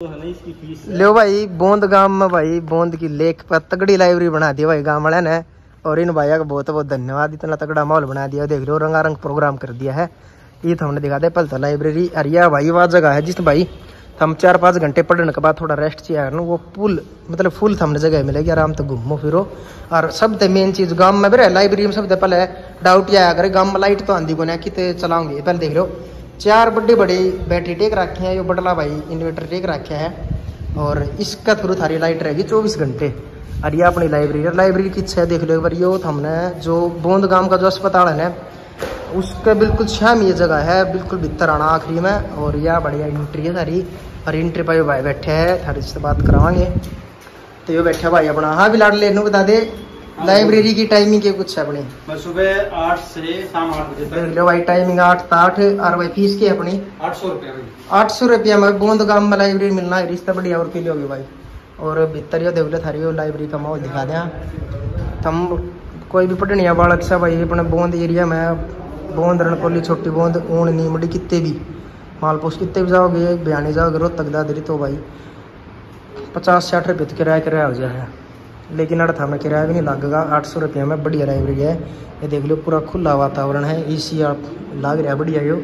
लो भाई, बोंद गाँव में भाई, बोंद की लेक पर तगड़ी लाइब्रेरी बना दी भाई गाँव वाले ने। और इन भाइयों का बहुत बहुत धन्यवाद, इतना तगड़ा माहौल बना दिया। देख लो रंगारंग प्रोग्राम कर दिया है। ये तो हमने दिखा दे, पल तो लाइब्रेरी अरिया भाई वह जगह है, जिस भाई हम चार पाँच घंटे पढ़ने के बाद थोड़ा रेस्ट चाहिए ना, वो पुल मतलब फुल हमने जगह मिलेगी, आराम तो घूमो, फिरो। और सब मेन चीज़ गाँव में भी लाइब्रेरी में सब पहले डाउट आया करे गाँव में लाइट तो आंधी को ना कितने चलाऊँगे, पहले देख लो चार बड़े बड़े बैटरी टेक रखे हैं, ये बटला भाई इन्वर्टर टेक रखे है, और इसका थ्रू थारी लाइट रहेगी चौबीस घंटे। और ये अपनी लाइब्रेरी लाइब्रेरी की इच्छा देख लो एक बार, ये हमने जो बोंद गाँव का जो अस्पताल है ना, उसका बिल्कुल छम ये जगह है, बिल्कुल भीतर आना आखिरी में, और यह बढ़िया एंट्री है सारी और एंट्री पर भाई बैठे है, थारी से बात करावांगे। तो ये बैठा भाई अपना। हाँ भी लाड़ लेने बता दे। लाइब्रेरी की टाइमिंग के कुछ है अपनी सुबह आठ से शाम आठ बजे देख लो भाई टाइमिंग आठ से आठ और भाई फ़ीस की है अपनी। आठ सौ रुपया आठ सौ रुपया में बूंद गाँव में लाइब्रेरी मिलना है रिश्ता बढ़िया और पीली होगी भाई। और भीतर ये देख लो थारी लाइब्रेरी का माहौल दिखा दें। हम कोई भी पढ़निया बालक से भाई अपने बूंद एरिया में बूंद रणकोली छोटी बूंद ऊन नीमड़ी कितने भी। मालपोस कितने भी जाओगे बयानी जाओगे रोहतक दादरी तो भाई। पचास साठ रुपये तो किराया किराया हो। जाए लेकिन अर्थ हमें किराया भी नहीं लगेगा। आठ सौ रुपये में बढ़िया लाइब्रेरी है। ये देख लो पूरा खुला वातावरण है। इसी आप लाग रहा है, बढ़िया यो।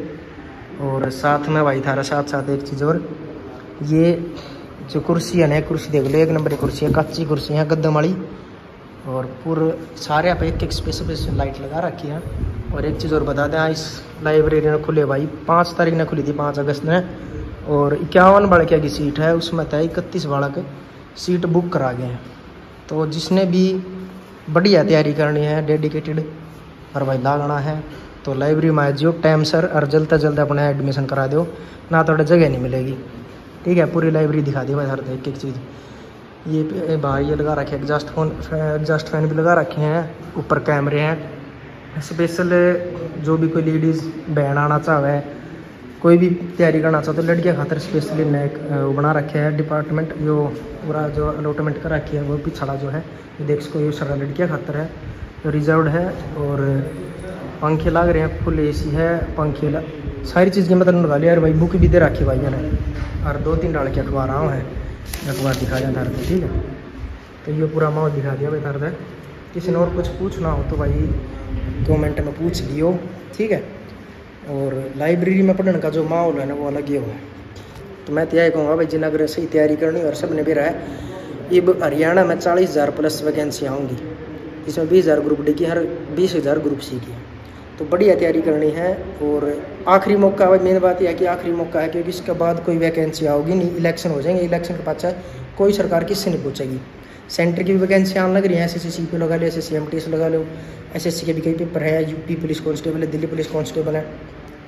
और साथ में भाई थारा, साथ साथ एक चीज़ और। ये जो कुर्सी है ना कुर्सी देख लो एक नंबर की कुर्सी है, कच्ची कुर्सी है गद्दम वाली। और पूरे सारे आप एक एक स्पेशल लाइट लगा रखी है। और एक चीज़ और बता दें, इस लाइब्रेरी ने खुले भाई, पाँच तारीख ने खुली थी, पाँच अगस्त ने। और इक्यावन बालकिया की सीट है, उसमें था इकतीस बालक। सीट बुक करा गए हैं। तो जिसने भी बढ़िया तैयारी करनी है डेडिकेटेड और भाई लागना है तो लाइब्रेरी में आ जाओ टाइम सर और जल्द से जल्द अपना एडमिशन करा दो ना तो जगह नहीं मिलेगी। ठीक है, पूरी लाइब्रेरी दिखा दी भाई, हर एक एक चीज़। ये बाहर ये लगा रखे एग्जॉस्ट फ़ोन एग्जॉस्ट फ़ैन भी लगा रखे हैं, ऊपर कैमरे हैं। स्पेशल जो भी कोई लेडीज़ बहन आना चाहे कोई भी तैयारी करना चाहते तो लड़कियाँ खातर स्पेशली वो बना रखे हैं डिपार्टमेंट जो पूरा जो अलॉटमेंट कर रखी है, वो पिछड़ा जो है देख सको ये सारा लड़कियाँ खातर है। तो रिज़र्व है और पंखे लाग रहे हैं फुल एसी है, पंखे सारी चीज़ की मतलब लगा लिया यार भाई बुक भी दे रखी भाई ने और दो तीन डाल के अखबार आओ है अखबार दिखा जाए धरते ठीक है? तो ये पूरा माहौल दिखा दिया भाई धरते किसी ने और कुछ पूछना हो तो भाई कमेंट में पूछ लियो, ठीक है? और लाइब्रेरी में पढ़ने का जो माहौल है ना, वो अलग ही हो। तो मैं तो यही कहूँगा भाई जिन अगर सही तैयारी करनी और सबने भी रहा है अब हरियाणा में चालीस हज़ार प्लस वैकेंसी आऊँगी। इसमें बीस हज़ार ग्रुप डी की, हर बीस हज़ार ग्रुप सी की तो बढ़िया तैयारी करनी है और आखिरी मौका, भाई, मेन बात यह है कि आखिरी मौका है, क्योंकि इसके बाद कोई वैकेंसी आओगी नहीं इलेक्शन हो जाएँगे। इलेक्शन के पास कोई सरकार किससे नहीं पूछेगी। सेंटर की भी वैकेंसी आने लग रही है एस एस सी लगा लो S S C M T S लगा लो एस एस सी के भी कई पेपर है यूपी पुलिस कांस्टेबल है, दिल्ली पुलिस कांस्टेबल है।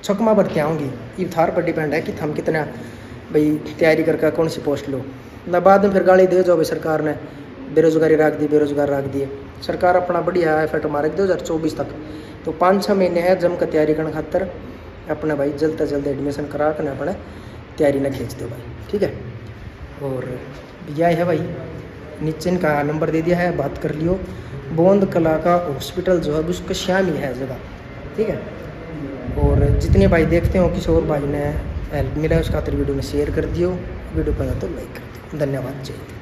छकमा भर्तियाँ आऊँगी। ये थार पर डिपेंड है कि हम कितना, भाई, तैयारी करके कौन सी पोस्ट लो। ना बाद में फिर गाली दे जाओ भाई, सरकार ने बेरोजगारी रख दी, बेरोजगार रख दिए। सरकार अपना बढ़िया एफर्ट मारे, दो हज़ार चौबीस तक। तो पाँच छः महीने है, जम कर तैयारी करने खातर अपने भाई, जल्द से जल्द एडमिशन करा कर अपने तैयारी न खींच दो भाई, ठीक है? और यह है भाई नीचे इनका नंबर दे दिया है, बात कर लियो। बोंद कला का हॉस्पिटल जो है उसका श्याम ही है जगह, ठीक है? और जितने भाई देखते हो किसी और भाई ने हेल्प मिला है, उसका वीडियो में शेयर कर दियो। वीडियो पसंद तो लाइक कर दियो। धन्यवाद, जय